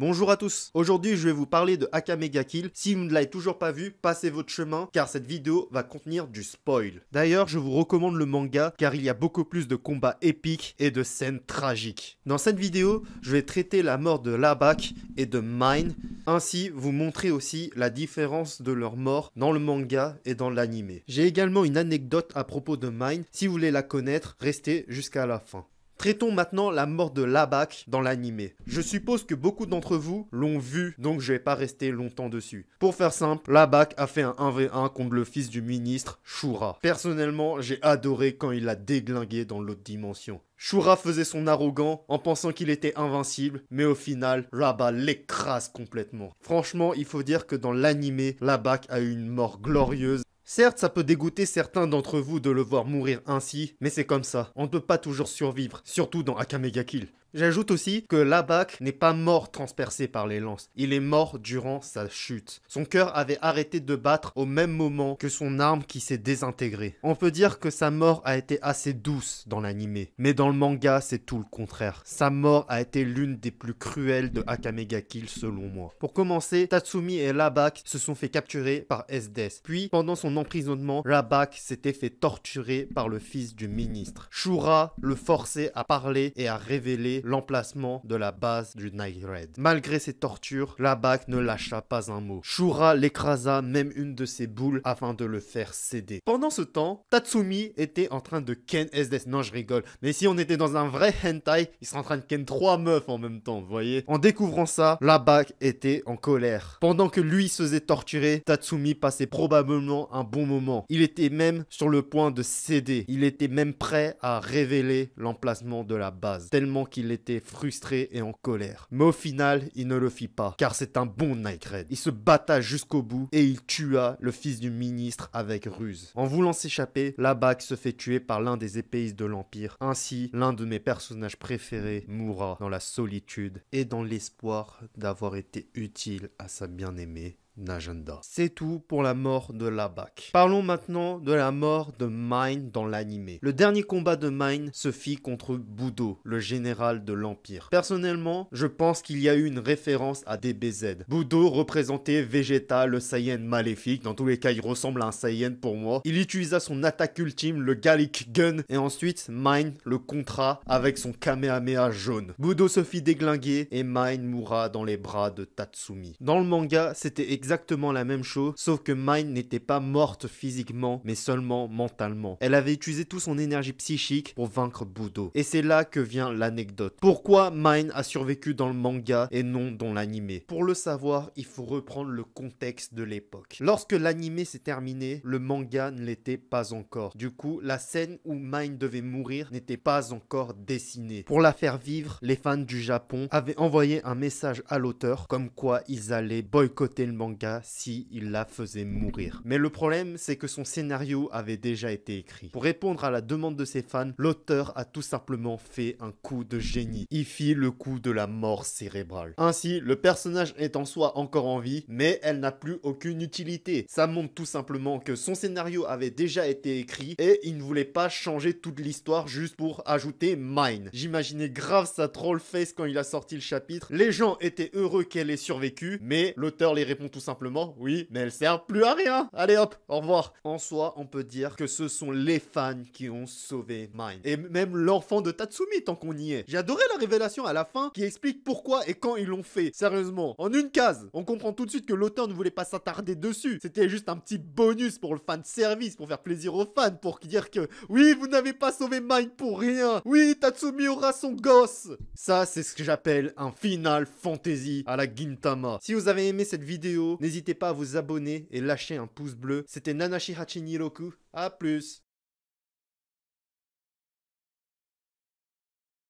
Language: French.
Bonjour à tous, aujourd'hui je vais vous parler de Akame ga Kill. Si vous ne l'avez toujours pas vu, passez votre chemin car cette vidéo va contenir du spoil. D'ailleurs, je vous recommande le manga car il y a beaucoup plus de combats épiques et de scènes tragiques. Dans cette vidéo, je vais traiter la mort de Labak et de Mine, ainsi vous montrer aussi la différence de leur mort dans le manga et dans l'anime. J'ai également une anecdote à propos de Mine, si vous voulez la connaître, restez jusqu'à la fin. Traitons maintenant la mort de Labak dans l'animé. Je suppose que beaucoup d'entre vous l'ont vu, donc je vais pas rester longtemps dessus. Pour faire simple, Labak a fait un 1v1 contre le fils du ministre, Shura. Personnellement, j'ai adoré quand il l'a déglingué dans l'autre dimension. Shura faisait son arrogant en pensant qu'il était invincible, mais au final, Rabba l'écrase complètement. Franchement, il faut dire que dans l'animé, Labak a eu une mort glorieuse Certes, ça peut dégoûter certains d'entre vous de le voir mourir ainsi, mais c'est comme ça. On ne peut pas toujours survivre, surtout dans Akame ga Kill. J'ajoute aussi que Labak n'est pas mort transpercé par les lances, il est mort durant sa chute. Son cœur avait arrêté de battre au même moment que son arme qui s'est désintégrée. On peut dire que sa mort a été assez douce dans l'animé, mais dans le manga c'est tout le contraire. Sa mort a été l'une des plus cruelles de Akame ga Kill selon moi. Pour commencer, Tatsumi et Labak se sont fait capturer par Esdes. Puis, pendant son emprisonnement, Labak s'était fait torturer par le fils du ministre. Shura le forçait à parler et à révéler l'emplacement de la base du Night Red. Malgré ces tortures, Labak ne lâcha pas un mot. Shura l'écrasa même une de ses boules afin de le faire céder. Pendant ce temps, Tatsumi était en train de ken SDS. Non, je rigole. Mais si on était dans un vrai hentai, il serait en train de ken trois meufs en même temps, voyez En découvrant ça, Labak était en colère. Pendant que lui se faisait torturer, Tatsumi passait probablement un bon moment. Il était même sur le point de céder. Il était même prêt à révéler l'emplacement de la base, tellement qu'il était frustré et en colère. Mais au final, il ne le fit pas, car c'est un bon Night Red. Il se batta jusqu'au bout et il tua le fils du ministre avec ruse. En voulant s'échapper, Labak se fait tuer par l'un des épéistes de l'Empire. Ainsi, l'un de mes personnages préférés mourra dans la solitude et dans l'espoir d'avoir été utile à sa bien-aimée C'est tout pour la mort de Labak. Parlons maintenant de la mort de Mine dans l'anime. Le dernier combat de Mine se fit contre Budo, le général de l'Empire. Personnellement, je pense qu'il y a eu une référence à DBZ. Budo représentait Vegeta, le Saiyan maléfique. Dans tous les cas, il ressemble à un Saiyan pour moi. Il utilisa son attaque ultime, le Gallic Gun, et ensuite Mine le contra avec son Kamehameha jaune. Budo se fit déglinguer et Mine mourra dans les bras de Tatsumi. Dans le manga, c'était exactement la même chose, sauf que Mine n'était pas morte physiquement, mais seulement mentalement. Elle avait utilisé toute son énergie psychique pour vaincre Budo. Et c'est là que vient l'anecdote. Pourquoi Mine a survécu dans le manga et non dans l'anime Pour le savoir, il faut reprendre le contexte de l'époque. Lorsque l'anime s'est terminé, le manga ne l'était pas encore. Du coup, la scène où Mine devait mourir n'était pas encore dessinée. Pour la faire vivre, les fans du Japon avaient envoyé un message à l'auteur comme quoi ils allaient boycotter le manga si il la faisait mourir. Mais le problème, c'est que son scénario avait déjà été écrit. Pour répondre à la demande de ses fans, l'auteur a tout simplement fait un coup de génie. Il fit le coup de la mort cérébrale. Ainsi, le personnage est en soi encore en vie, mais elle n'a plus aucune utilité. Ça montre tout simplement que son scénario avait déjà été écrit et il ne voulait pas changer toute l'histoire juste pour ajouter mine. J'imaginais grave sa troll face quand il a sorti le chapitre. Les gens étaient heureux qu'elle ait survécu, mais l'auteur les répond tout simplement oui, mais elle sert plus à rien. Allez hop, au revoir. En soi, on peut dire que ce sont les fans qui ont sauvé Mine. Et même l'enfant de Tatsumi, tant qu'on y est. J'ai adoré la révélation à la fin qui explique pourquoi et quand ils l'ont fait. Sérieusement, en une case, on comprend tout de suite que l'auteur ne voulait pas s'attarder dessus. C'était juste un petit bonus pour le fan service, pour faire plaisir aux fans, pour dire que oui, vous n'avez pas sauvé Mine pour rien. Oui, Tatsumi aura son gosse. Ça, c'est ce que j'appelle un final fantasy à la Gintama. Si vous avez aimé cette vidéo, N'hésitez pas à vous abonner et lâcher un pouce bleu. C'était Nanashi Hachiniroku. A plus